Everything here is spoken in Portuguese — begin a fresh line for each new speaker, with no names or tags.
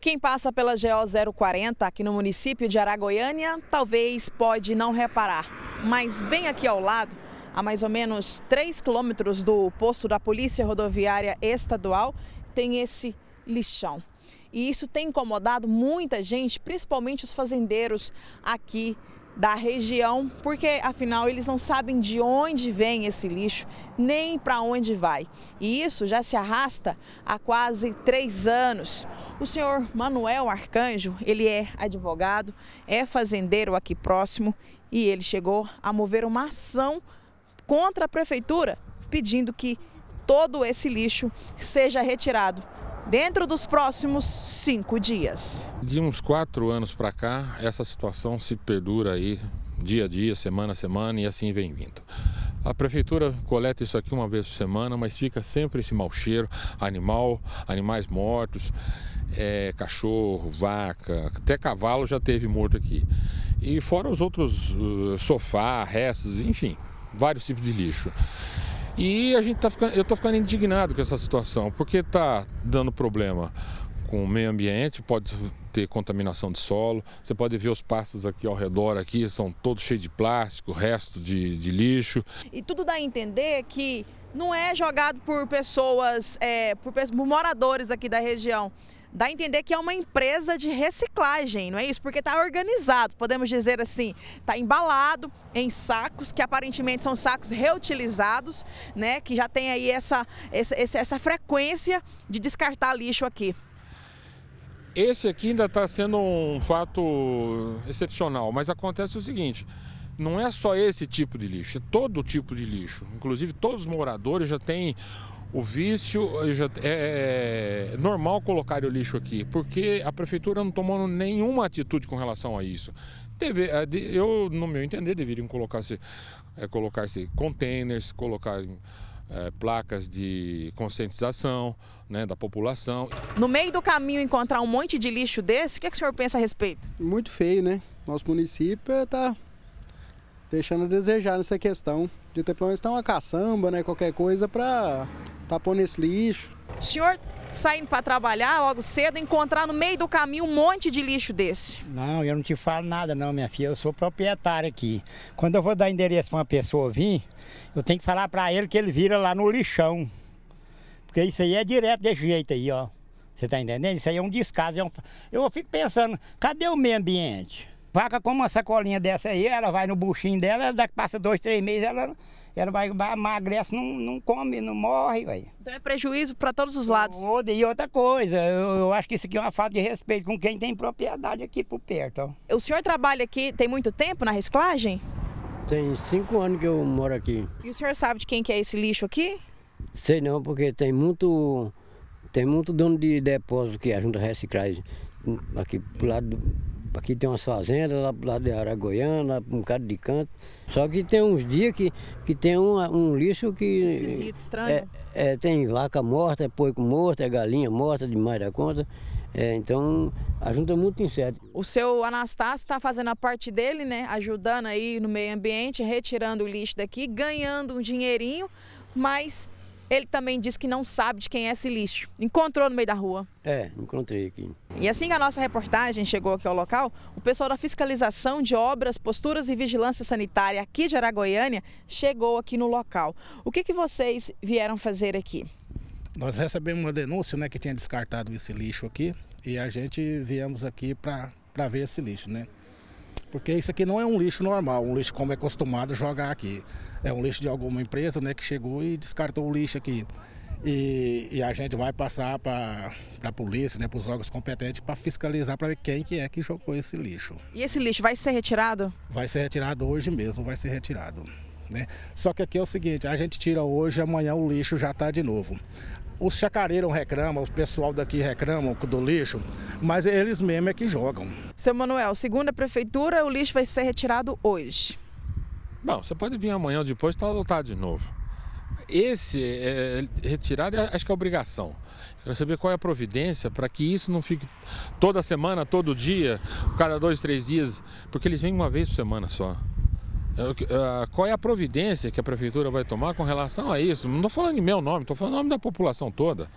Quem passa pela GO 040 aqui no município de Aragoiânia talvez pode não reparar, mas bem aqui ao lado, a mais ou menos 3 quilômetros do posto da Polícia Rodoviária Estadual, tem esse lixão. E isso tem incomodado muita gente, principalmente os fazendeiros aqui da região, porque afinal eles não sabem de onde vem esse lixo, nem para onde vai. E isso já se arrasta há quase três anos. O senhor Manuel Arcanjo, ele é advogado, é fazendeiro aqui próximo e ele chegou a mover uma ação contra a prefeitura, pedindo que todo esse lixo seja retirado dentro dos próximos cinco dias.
De uns quatro anos para cá, essa situação se perdura aí dia a dia, semana a semana e assim vem vindo. A prefeitura coleta isso aqui uma vez por semana, mas fica sempre esse mau cheiro, animal, animais mortos, é, cachorro, vaca, até cavalo já teve morto aqui. E fora os outros uh, sofá, restos, enfim, vários tipos de lixo. E a gente tá ficando, eu estou ficando indignado com essa situação, porque está dando problema com o meio ambiente, pode ter contaminação de solo. Você pode ver os pastos aqui ao redor, aqui são todos cheios de plástico, resto de, de lixo.
E tudo dá a entender que não é jogado por pessoas, é, por, por moradores aqui da região dá a entender que é uma empresa de reciclagem, não é isso? Porque está organizado, podemos dizer assim, está embalado em sacos que aparentemente são sacos reutilizados, né? Que já tem aí essa, essa, essa frequência de descartar lixo aqui.
Esse aqui ainda está sendo um fato excepcional, mas acontece o seguinte: não é só esse tipo de lixo, é todo tipo de lixo. Inclusive, todos os moradores já têm o vício. Já, é, é normal colocar o lixo aqui, porque a prefeitura não tomou nenhuma atitude com relação a isso. Deve, é, eu, no meu entender, deveriam colocar-se é, colocar containers, colocar é, placas de conscientização né, da população.
No meio do caminho encontrar um monte de lixo desse, o que, é que o senhor pensa a respeito?
Muito feio, né? Nosso município está deixando a desejar nessa questão de ter pelo menos uma caçamba, né? Qualquer coisa para tá pondo esse lixo.
O senhor saindo para trabalhar logo cedo, encontrar no meio do caminho um monte de lixo desse?
Não, eu não te falo nada não, minha filha. Eu sou proprietário aqui. Quando eu vou dar endereço para uma pessoa vir, eu tenho que falar para ele que ele vira lá no lixão. Porque isso aí é direto desse jeito aí, ó. Você tá entendendo? Isso aí é um descaso. É um... Eu fico pensando, cadê o meio ambiente? Vaca com uma sacolinha dessa aí, ela vai no buchinho dela, daqui passa dois, três meses, ela, ela vai, emagrece, não, não come, não morre, véio.
Então é prejuízo para todos os lados.
E outra coisa, eu, eu, acho que isso aqui é uma falta de respeito com quem tem propriedade aqui por perto.
Ó. O senhor trabalha aqui tem muito tempo na reciclagem?
Tem cinco anos que eu moro aqui.
E o senhor sabe de quem que é esse lixo aqui?
Sei não, porque tem muito, tem muito dono de depósito que ajuda a reciclagem aqui pro lado do Aqui tem umas fazendas, lá pro lado de Aragoiana, um bocado de canto. Só que tem uns dias que, que tem um, um lixo que.
Esquisito, estranho.
É, é, tem vaca morta, é porco morto, é galinha morta demais da conta. É, então, ajuda muito inseto.
O seu Anastácio está fazendo a parte dele, né? Ajudando aí no meio ambiente, retirando o lixo daqui, ganhando um dinheirinho, mas ele também disse que não sabe de quem é esse lixo. Encontrou no meio da rua.
É, encontrei aqui.
E assim que a nossa reportagem chegou aqui ao local, o pessoal da fiscalização de obras, posturas e vigilância sanitária aqui de Aragoiânia chegou aqui no local. O que, que vocês vieram fazer aqui?
Nós recebemos uma denúncia né, que tinha descartado esse lixo aqui e a gente viemos aqui para ver esse lixo, né? Porque isso aqui não é um lixo normal, um lixo como é acostumado jogar aqui. É um lixo de alguma empresa né, que chegou e descartou o lixo aqui. E, e a gente vai passar para a polícia, né, para os órgãos competentes, para fiscalizar para ver quem que é que jogou esse lixo.
E esse lixo vai ser retirado?
Vai ser retirado hoje mesmo, vai ser retirado. Né? Só que aqui é o seguinte, a gente tira hoje, amanhã o lixo já está de novo. Os chacareiros reclamam, o pessoal daqui reclamam do lixo, mas eles mesmo é que jogam.
Seu Manuel, segundo a prefeitura, o lixo vai ser retirado hoje.
Bom, você pode vir amanhã ou depois está lotado de novo. Esse é, retirado, acho que é obrigação. Quero saber qual é a providência para que isso não fique toda semana, todo dia, cada dois, três dias, porque eles vêm uma vez por semana só. É, qual é a providência que a prefeitura vai tomar com relação a isso? Não estou falando em meu nome, estou falando em nome da população toda.